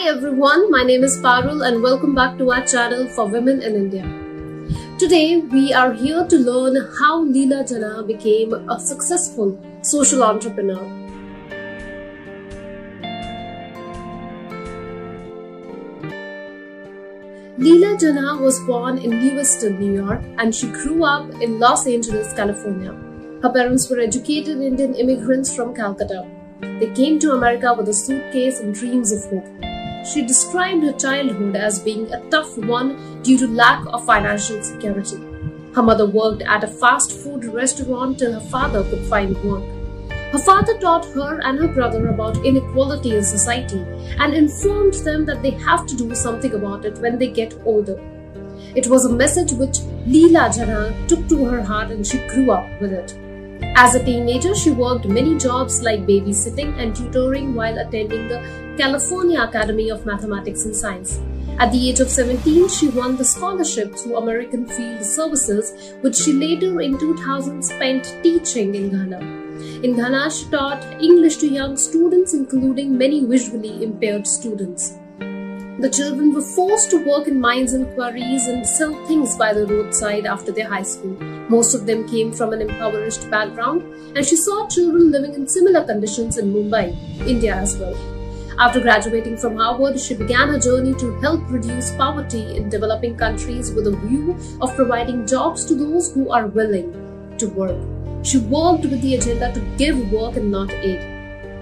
Hi everyone, my name is Parul and welcome back to our channel for Women in India. Today we are here to learn how Leila Janah became a successful social entrepreneur. Leila Janah was born in Lewiston, New York and she grew up in Los Angeles, California. Her parents were educated Indian immigrants from Calcutta. They came to America with a suitcase and dreams of hope. She described her childhood as being a tough one due to lack of financial security. Her mother worked at a fast food restaurant till her father could find work. Her father taught her and her brother about inequality in society and informed them that they have to do something about it when they get older. It was a message which Leila Janah took to her heart and she grew up with it. As a teenager, she worked many jobs like babysitting and tutoring while attending the California Academy of Mathematics and Science. At the age of 17, she won the scholarship through American Field Services, which she later in 2000 spent teaching in Ghana. In Ghana, she taught English to young students, including many visually impaired students. The children were forced to work in mines and quarries and sell things by the roadside after their high school. Most of them came from an impoverished background, and she saw children living in similar conditions in Mumbai, India as well. After graduating from Harvard, she began her journey to help reduce poverty in developing countries with a view of providing jobs to those who are willing to work. She worked with the agenda to give work and not aid.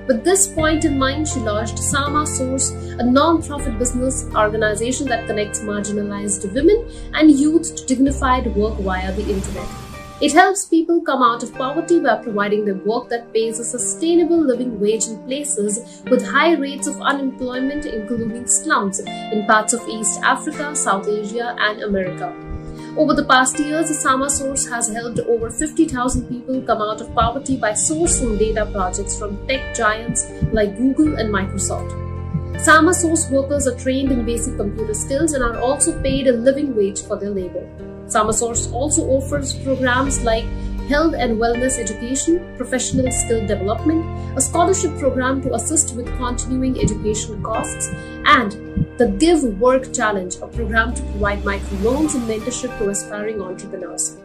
With this point in mind, she launched Samasource, a non-profit business organization that connects marginalized women and youth to dignified work via the internet. It helps people come out of poverty by providing them work that pays a sustainable living wage in places with high rates of unemployment, including slums in parts of East Africa, South Asia, and America. Over the past years, Samasource has helped over 50,000 people come out of poverty by sourcing data projects from tech giants like Google and Microsoft. Samasource workers are trained in basic computer skills and are also paid a living wage for their labor. Samasource also offers programs like health and wellness education, professional skill development, a scholarship program to assist with continuing education costs, and the Give Work Challenge, a program to provide microloans and mentorship to aspiring entrepreneurs.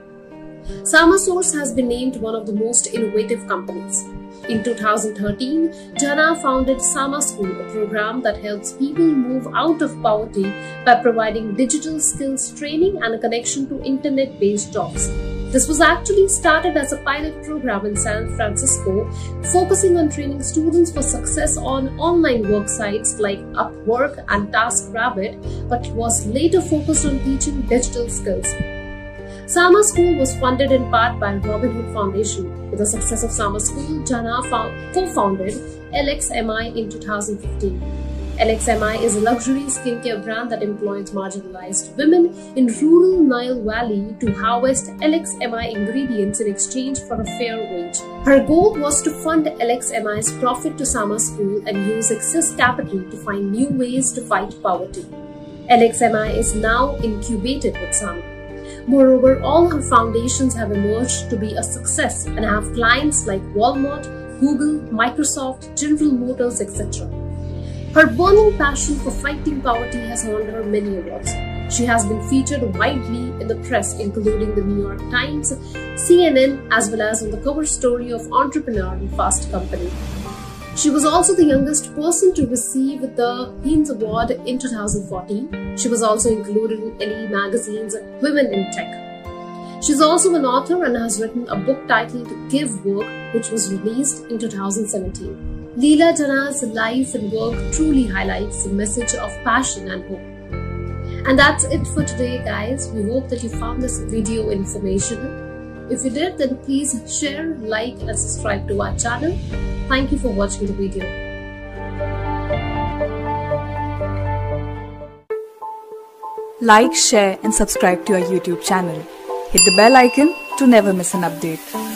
Samasource has been named one of the most innovative companies. In 2013, Janah founded Sama School, a program that helps people move out of poverty by providing digital skills training and a connection to internet based jobs. This was actually started as a pilot program in San Francisco, focusing on training students for success on online work sites like Upwork and TaskRabbit, but was later focused on teaching digital skills. Sama School was funded in part by Robin Hood Foundation. With the success of Sama School, Janah co-founded LXMI in 2015. LXMI is a luxury skincare brand that employs marginalized women in rural Nile Valley to harvest LXMI ingredients in exchange for a fair wage. Her goal was to fund LXMI's profit to Sama School and use excess capital to find new ways to fight poverty. LXMI is now incubated with Sama. Moreover, all her foundations have emerged to be a success and have clients like Walmart, Google, Microsoft, General Motors, etc. Her burning passion for fighting poverty has earned her many awards. She has been featured widely in the press, including the New York Times, CNN, as well as on the cover story of Entrepreneur and Fast Company. She was also the youngest person to receive the Heinz Award in 2014. She was also included in Ellie magazine's Women in Tech. She's also an author and has written a book titled Give Work, which was released in 2017. Leila Janah's life and work truly highlights the message of passion and hope. And that's it for today, guys. We hope that you found this video informational. If you did, then please share, like, and subscribe to our channel. Thank you for watching the video. Like, share, and subscribe to our YouTube channel. Hit the bell icon to never miss an update.